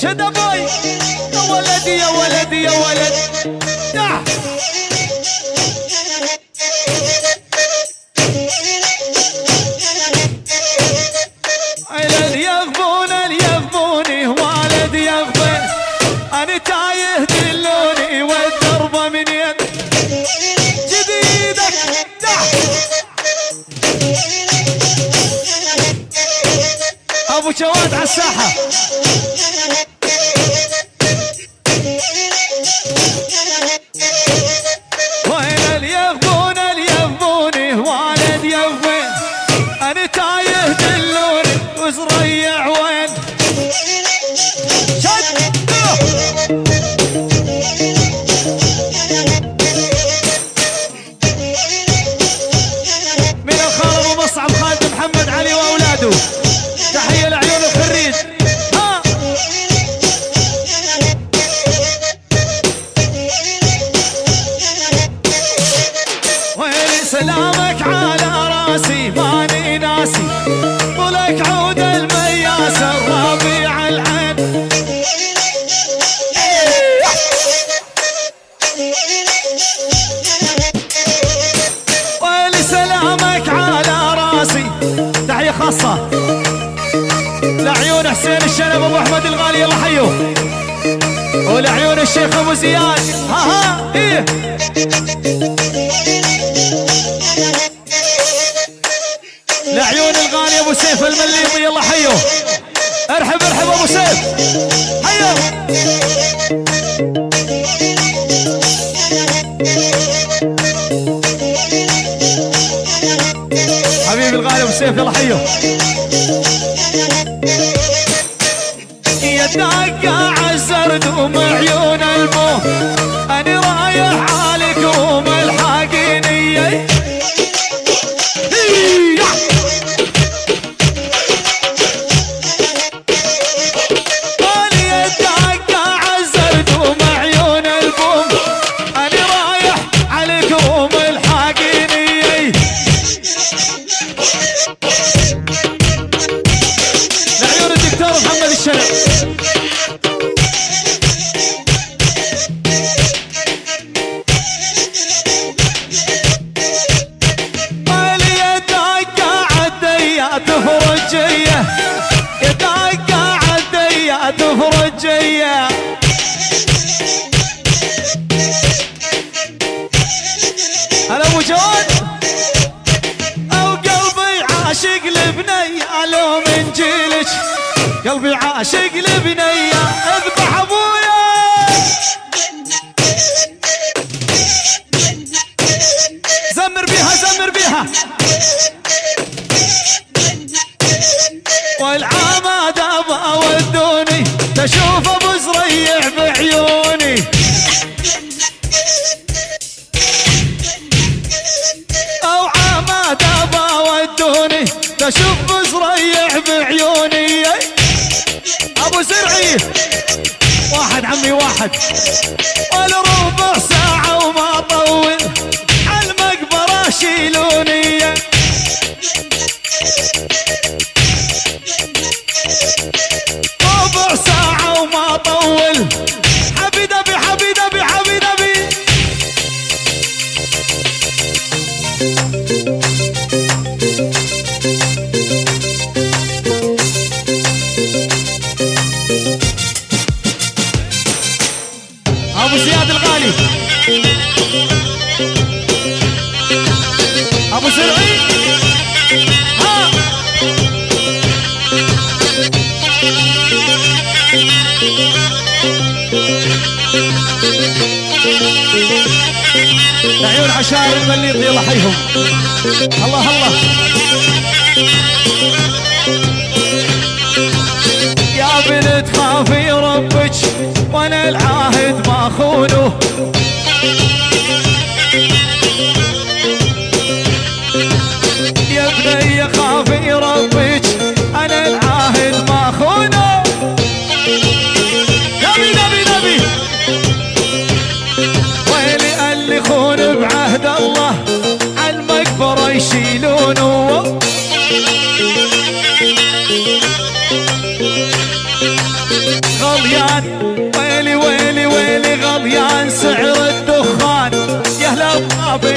شد أبوي يا ولدي يا ولدي يا ولد وزريع وين؟ شد! حسين الشنب أبو أحمد الغالي يلا حيوه ولعيون الشيخ أبو زياد. ها ها إيه. لعيون الغالي أبو سيف المليمي يلا حيوه ارحب ارحب أبو سيف. حيوه حبيبي الغالي أبو سيف يلا حيوه يدك عالزرد ومعيون لبنية اذبح أبويا. زمر زمر ودوني تشوف أبو زريع بعيوني. ودوني تشوف أبو زريع بعيوني. أبو زرعي. واحد عمي واحد. والربع ساعة وما طول. لعيون عشائر المليط يلا حيهم. الله الله. يا بنت خافي ربك وأنا العاهد ما خونه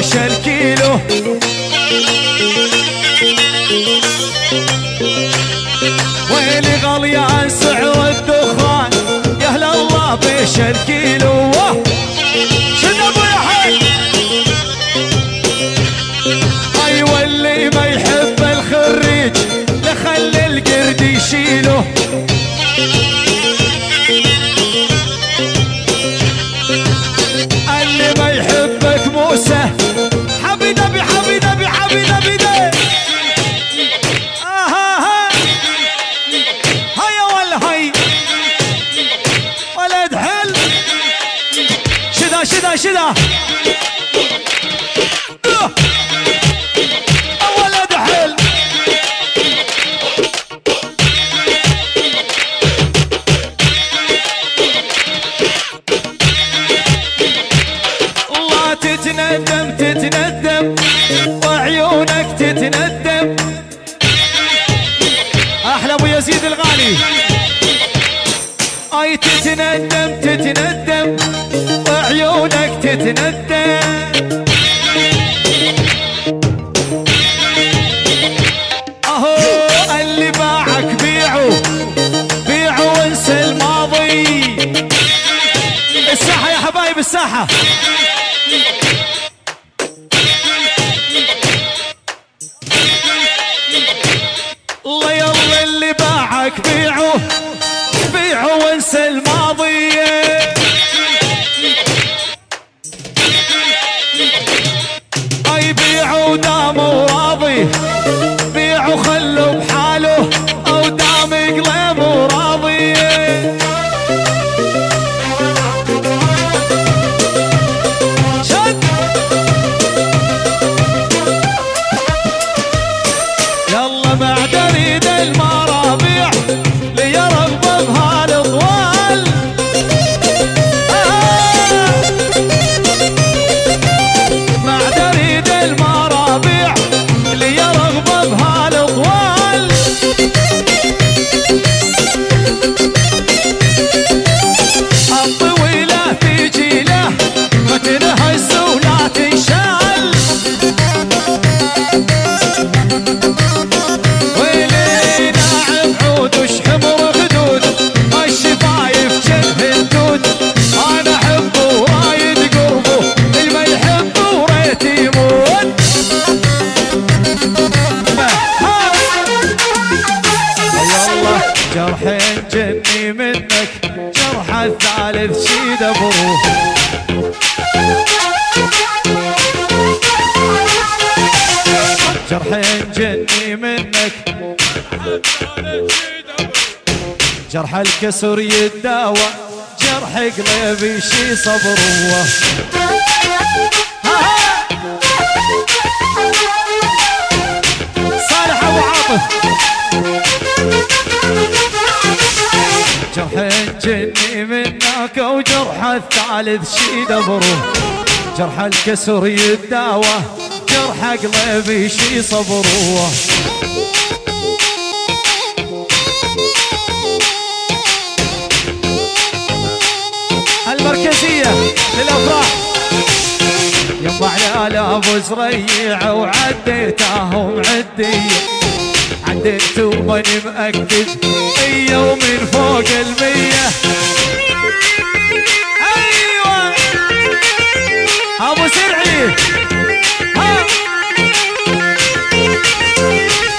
بيش الكيلو 谢谢。الساحة. الله يلا اللي باعك بيعه بيعه وانسى الماضي أي بيعه ودامه منك جرح الثالث شيد أبوه. جرحين جني منك جرح الكسر يداوى جرح قلبي شي صبر منك وجرح الثالث شي دبره. جرح الكسر يداوى جرح قلبي شي صبر هو المركزية للأفراح. يما عيال أبو زريع وعديتهم عدية. عديت وماني مأكد مية ومن فوق المية. أبو سرعي. ها.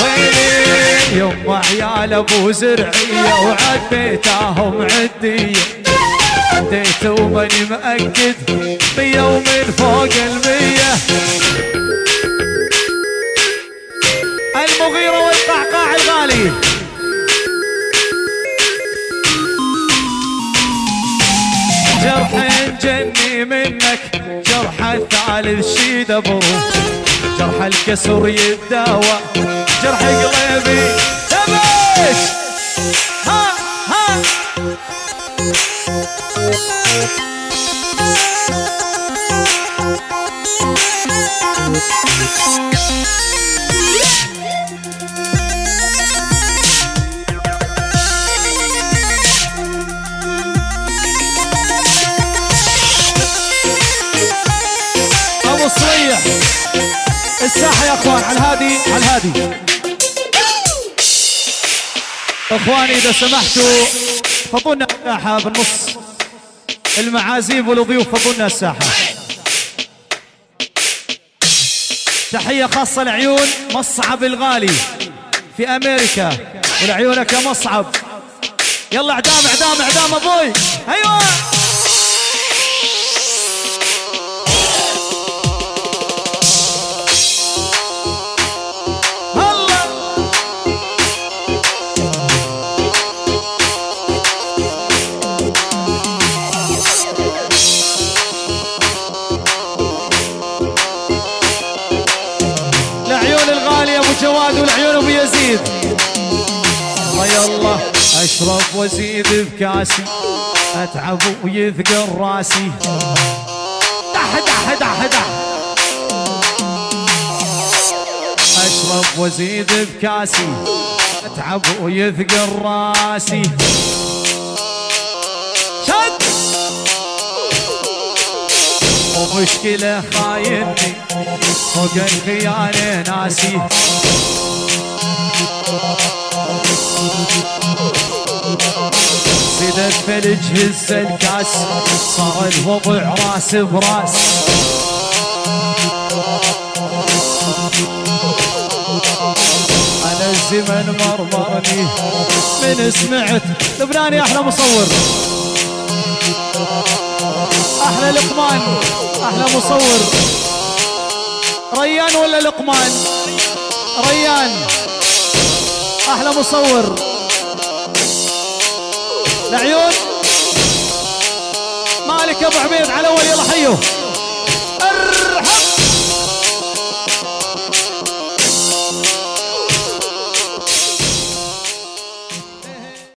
ويلي يما عيال أبو زرعية وعديتهم عدية عديت وماني مأكد مية ومن فوق المية. المغيرة والقعقاع الغالي. جرح جني منك جرح الثالث شي دبره جرح الكسر يداوى جرح قلبي تبش ها ها. ابو صريح الساحة يا أخوان على الهادي على الهادي. أخواني إذا سمحتوا فضونا الساحة بالنص. المعازيم والضيوف فضونا الساحة. تحية خاصة لعيون مصعب الغالي في أمريكا ولعيونك يا مصعب. يلا اعدام اعدام اعدام أبوي. أيوه. ابو يزيد الله يلا اشرب وازيد بكاسي أتعب ويثقل راسي. دح دح دح دح. اشرب وازيد بكاسي أتعب ويثقل راسي. شد. ومشكلة خايني فوق الخيانة ناسي. زيد الثلج هز الكاس صار الوضع راس براس. أنا الزمن مرمرني من سمعت لبناني أحلى مصور. أحلى لقمان أحلى مصور. ريان ولا لقمان؟ ريان. أحلى مصور. لعيون مالك أبو عبيد على اول يلا حيو ارحب